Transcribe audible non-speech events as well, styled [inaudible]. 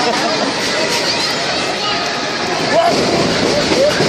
[laughs] Uau!